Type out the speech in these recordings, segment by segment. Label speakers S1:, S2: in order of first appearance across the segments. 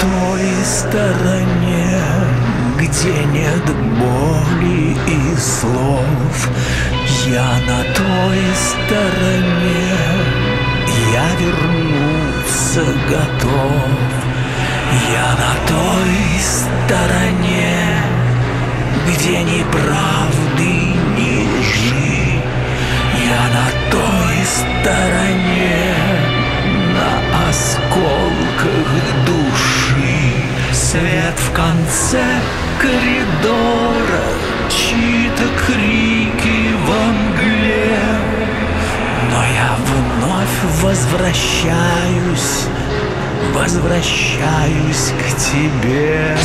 S1: той стороне, где нет боли и слов. Я на той стороне, я вернуться готов. Я на той стороне, где ни правды, ни лжи. Я на той стороне, на осколках душ свет в конце коридора, чьи-то крики в мгле. Но я вновь возвращаюсь, возвращаюсь к тебе.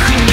S2: Fucking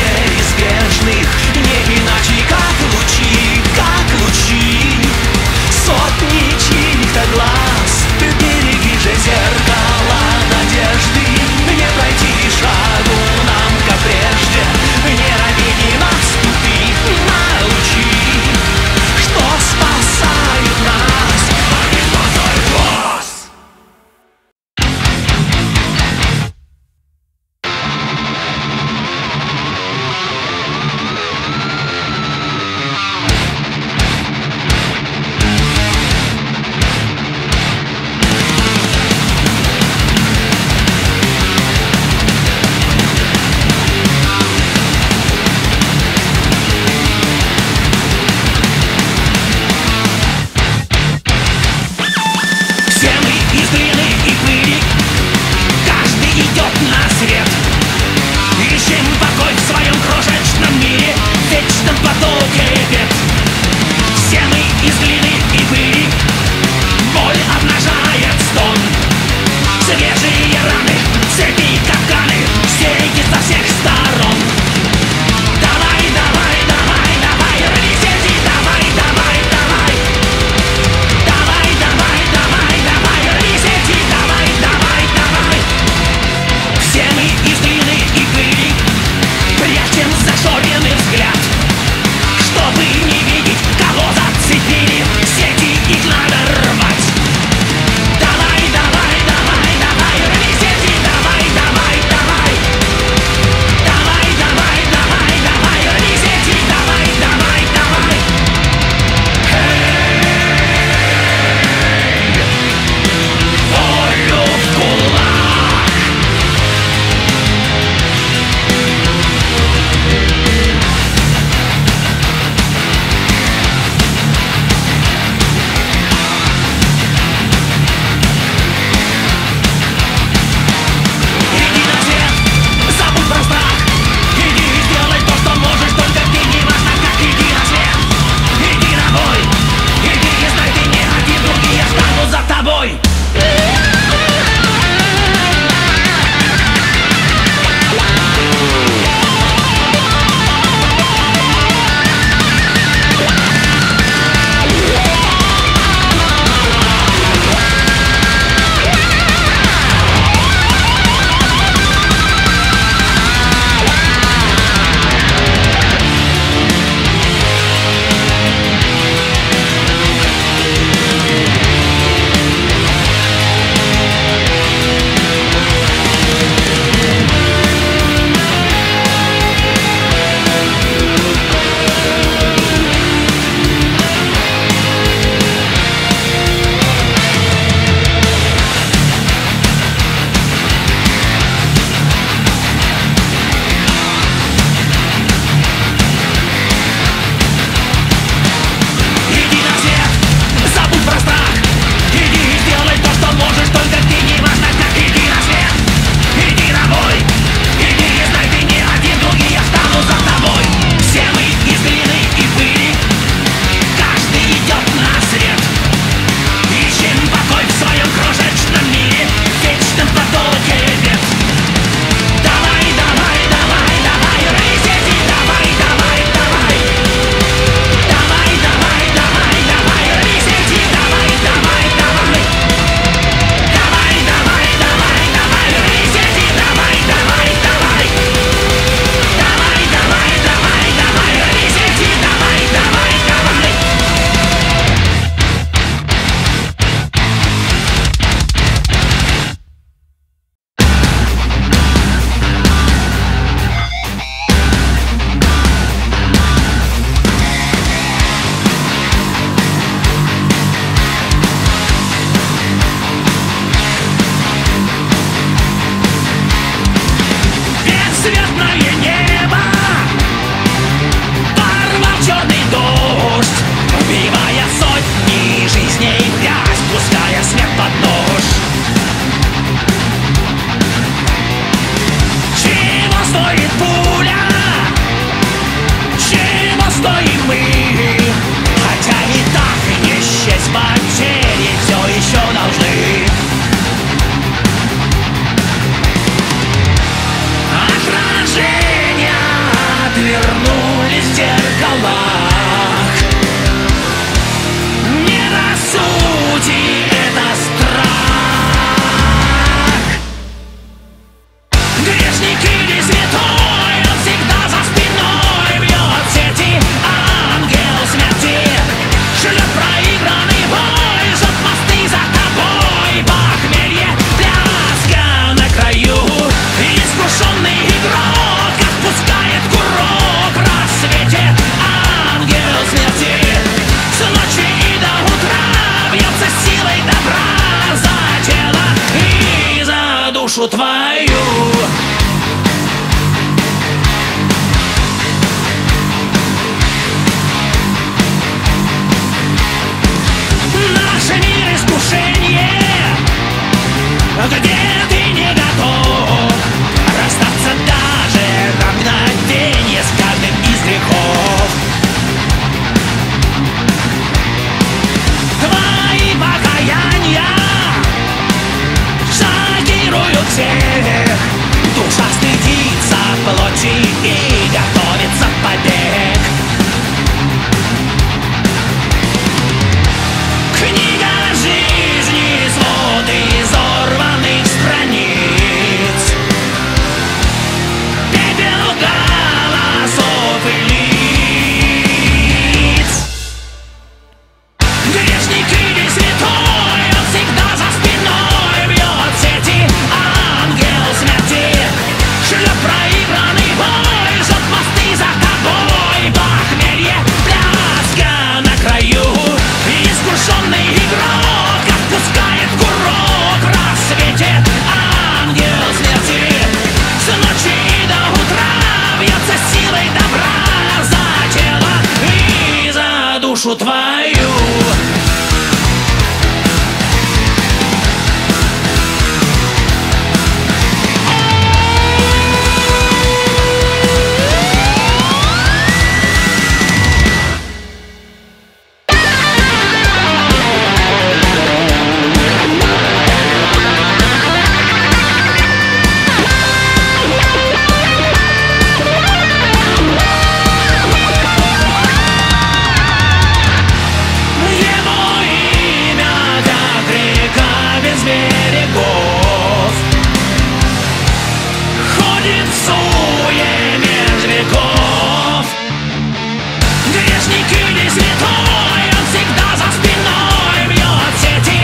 S2: святой, он всегда за спиной Бьет сети,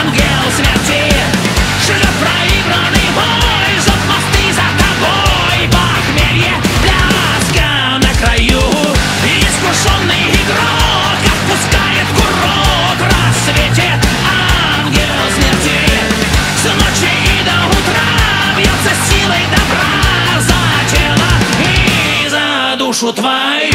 S2: ангел смерти. Шлет проигранный бой, жжет мосты за тобой Похмелье, пляска на краю. Искушенный игрок отпускает курок В рассвете ангел смерти. С ночи до утра бьется силой добра За тело и за душу твою.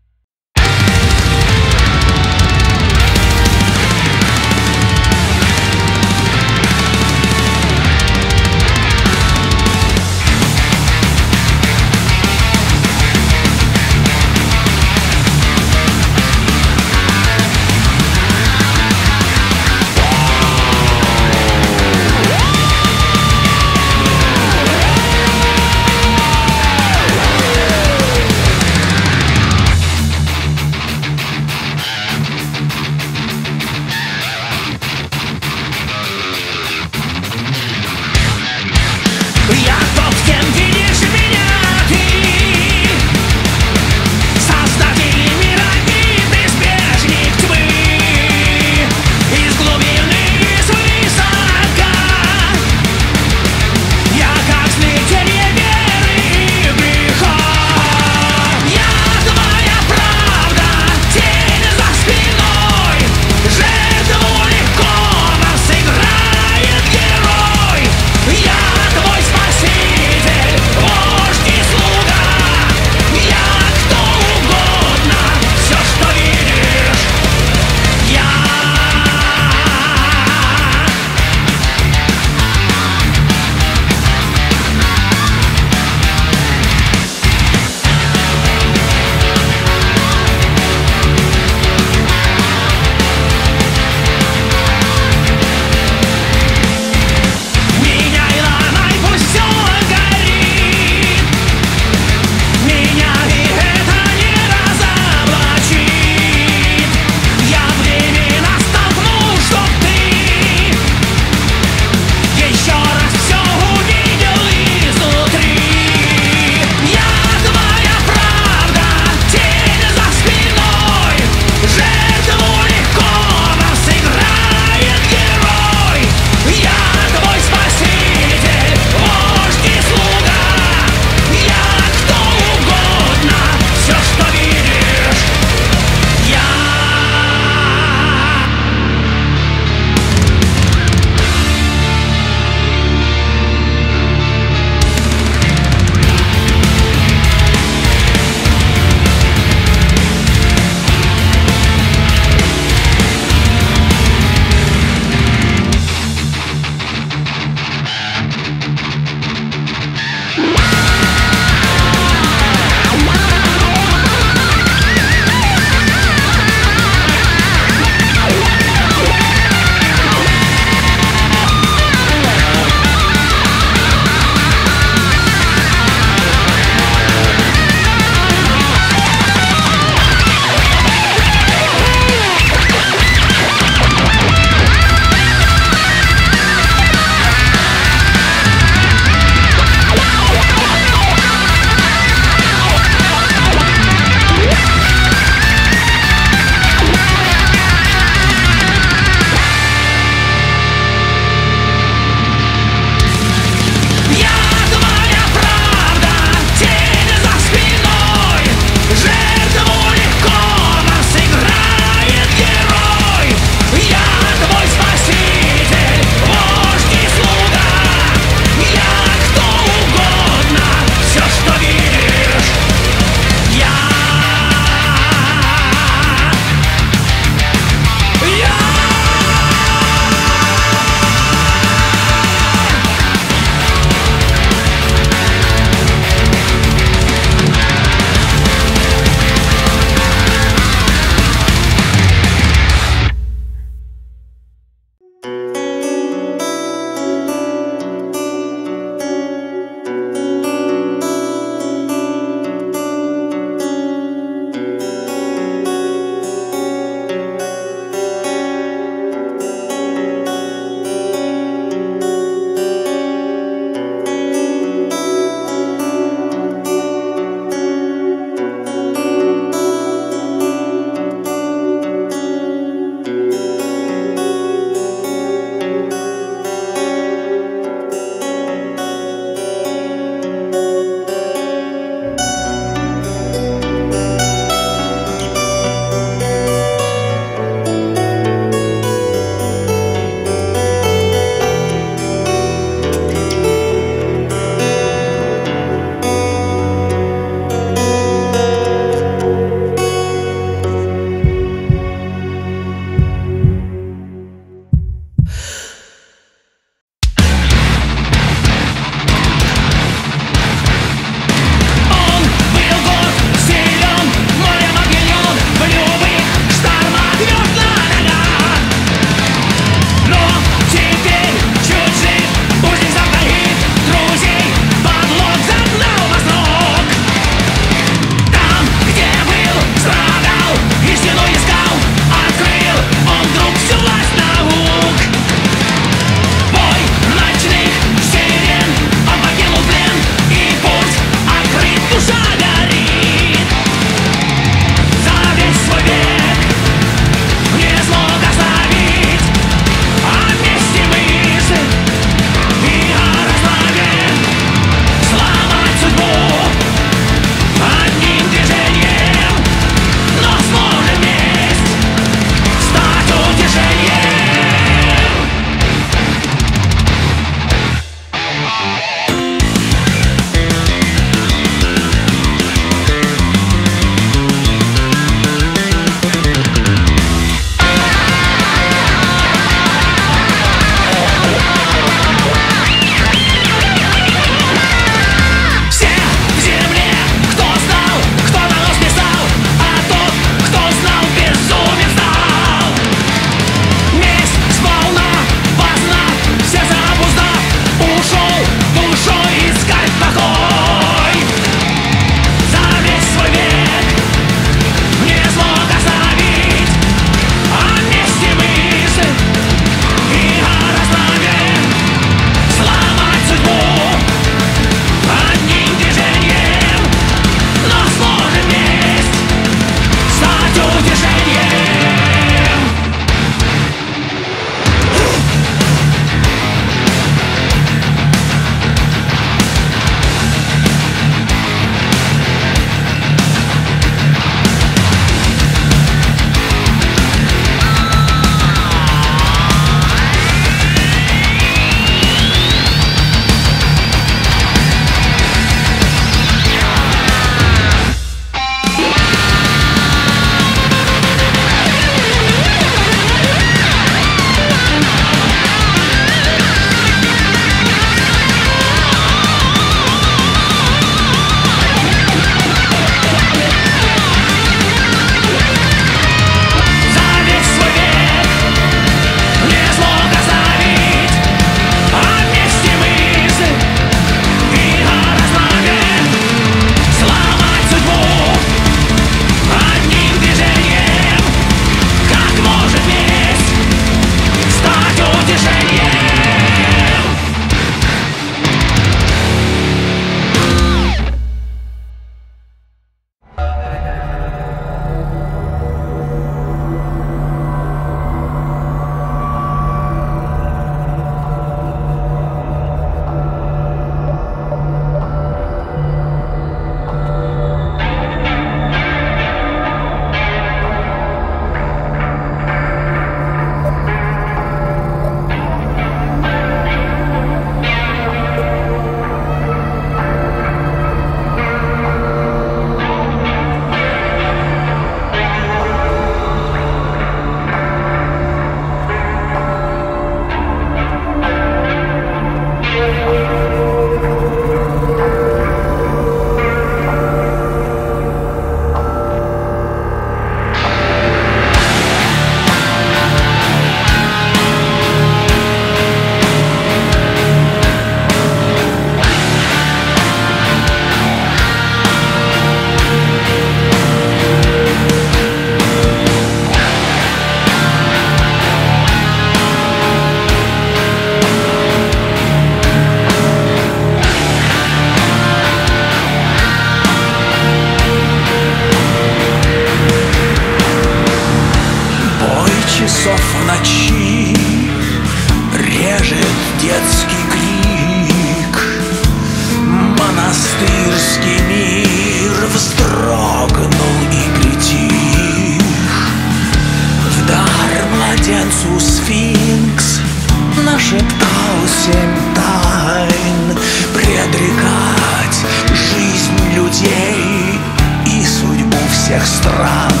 S1: Всех стран.